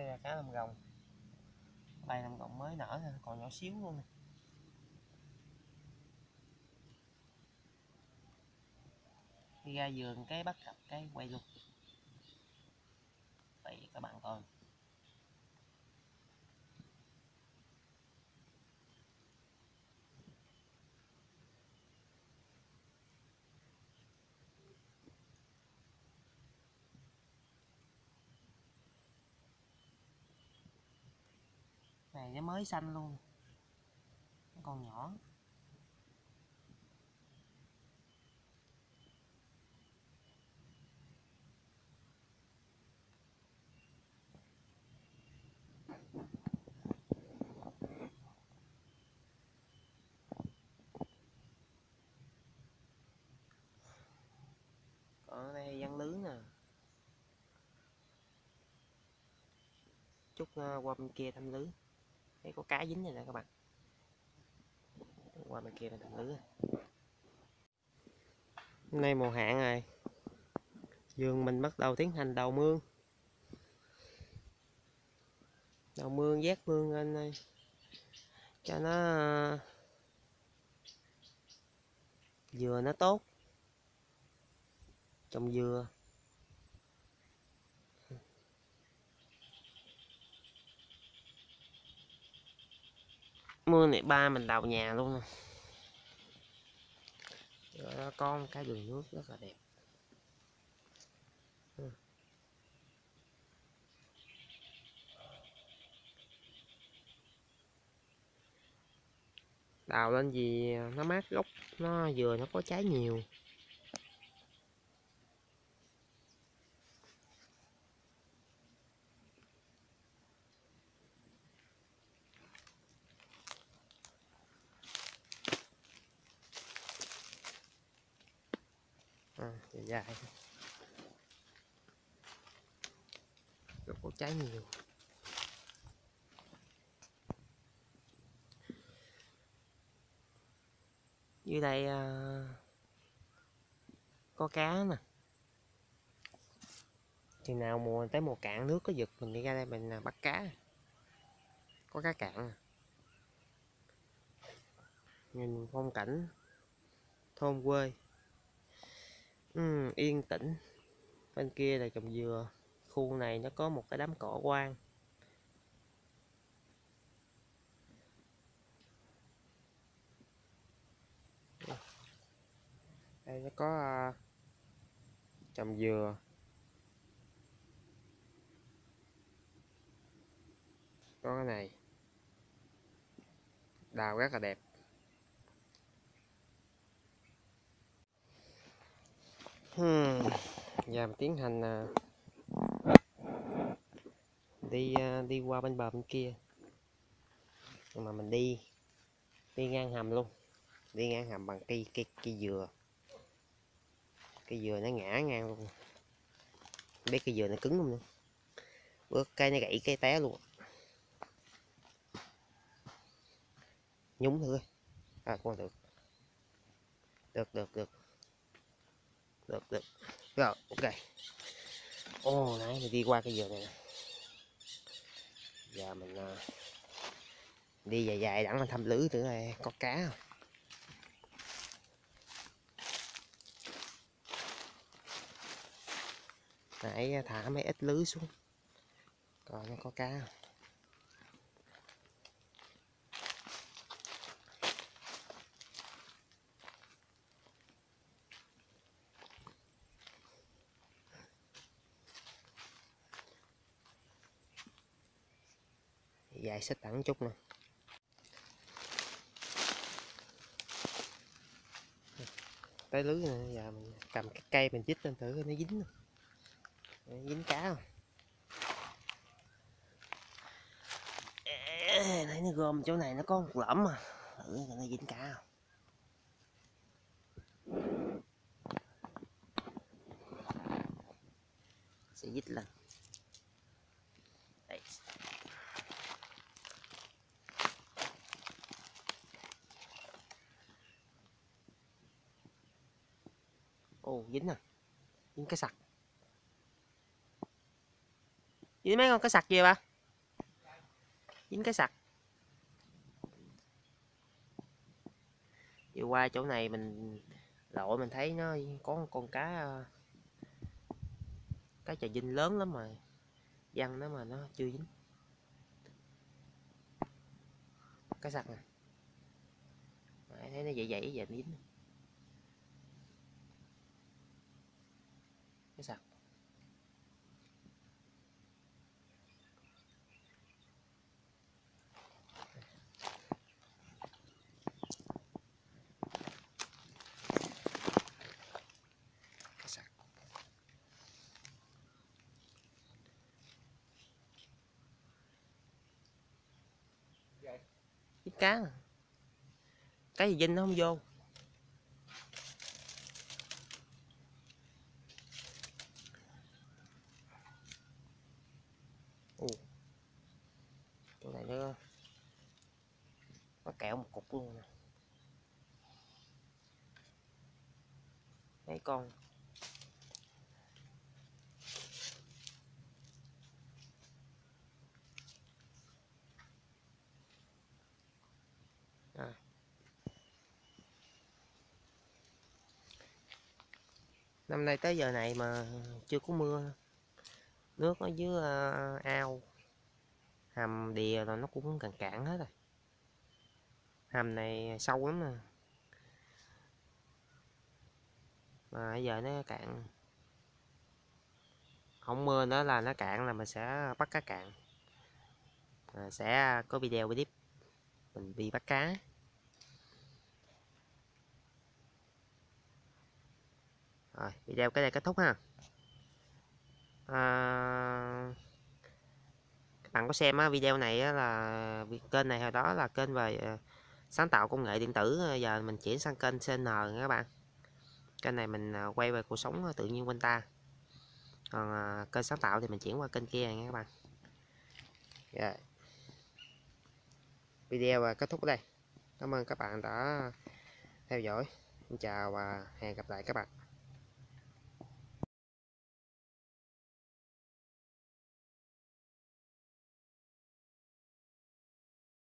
đây là cá làm gồng. Bay làm gồng mới nở thôi, còn nhỏ xíu luôn nè. Đi ra vườn cái bắt gặp cái quay luôn vậy các bạn coi. Này nó mới xanh luôn. Nó còn nhỏ. Còn ở đây văn lưới nè à. chút ờ, qua bên kia thăm lưới thấy có cá dính này nè các bạn. Qua bên kia là thằng lưới hôm nay mùa hạn rồi. Vườn mình bắt đầu tiến hành đầu mương. Đầu mương vét mương lên đây. Cho nó ờ, dừa nó tốt. Trồng dừa. Mưa này ba mình đào nhà luôn nè. Rồi đó, có một cái đường nước rất là đẹp. Ừ. Đào lên gì, nó mát gốc, nó vừa nó có trái nhiều. Dài dài nó có trái nhiều. Dưới đây à, có cá nè. Thì nào mùa tới mùa cạn nước có giật mình đi ra đây mình à, bắt cá. Có cá cạn nè nhìn phong cảnh thôn quê. Ừm, yên tĩnh. Bên kia là trồng dừa. Khu này nó có một cái đám cỏ quang. Đây nó có à, trồng dừa. Có cái này. Đào rất là đẹp. Hmm. Giờ mình tiến hành à, đi à, đi qua bên bờ bên kia. Nhưng mà mình đi đi ngang hầm luôn. Đi ngang hầm bằng cây cây cây dừa. Cây dừa nó ngã ngang luôn. Biết cây dừa nó cứng không nữa. Bước cây nó gãy cây té luôn. Nhúng thử à con được. Được được được được được. Rồi ok. Ô nãy mình đi qua cái giường này nè. Giờ mình uh, đi dài dài đặng thăm lưới thử này có cá không. Nãy à, thả mấy ít lưới xuống. Coi nó có cá không. Dài xích thẳng chút nè. Tới lưới nè, giờ mình cầm cái cây mình chích lên thử nó dính nó dính cá không? Thấy nó gom chỗ này nó có một lõm mà thử nó dính cá không? Sẽ dính lên Đây ồ, dính nè dính cái sặc. Dính mấy con cá sặc gì ba? Dính cái sặc. Vừa qua chỗ này mình lội mình thấy nó có con cá ờ, cá trà vinh lớn lắm mà. Văng nó mà nó chưa dính. Cái sặc nè. Thấy nó dậy dậy giờ dính. Cái sặc cái cá cái gì dinh nó không vô Ồ chỗ nó kẹo một cục luôn nè. Mấy con. À. năm nay tới giờ này mà chưa có mưa. Nước ở dưới uh, ao hầm đìa là nó cũng càng cạn hết rồi. Hầm này sâu lắm nè mà bây giờ nó cạn. Không mưa nữa là nó cạn là mình sẽ bắt cá cạn. À, sẽ có video clip mình đi bắt cá. Rồi video cái này kết thúc ha. À, bạn có xem á, video này á, là kênh này hồi đó là kênh về ờ, sáng tạo công nghệ điện tử ờ, giờ mình chuyển sang kênh CN nha các bạn. Kênh này mình ờ, quay về cuộc sống tự nhiên quanh ta. Còn kênh sáng tạo thì mình chuyển qua kênh kia nha các bạn. Yeah. video và kết thúc ở đây. Cảm ơn các bạn đã theo dõi. Xin chào và hẹn gặp lại các bạn.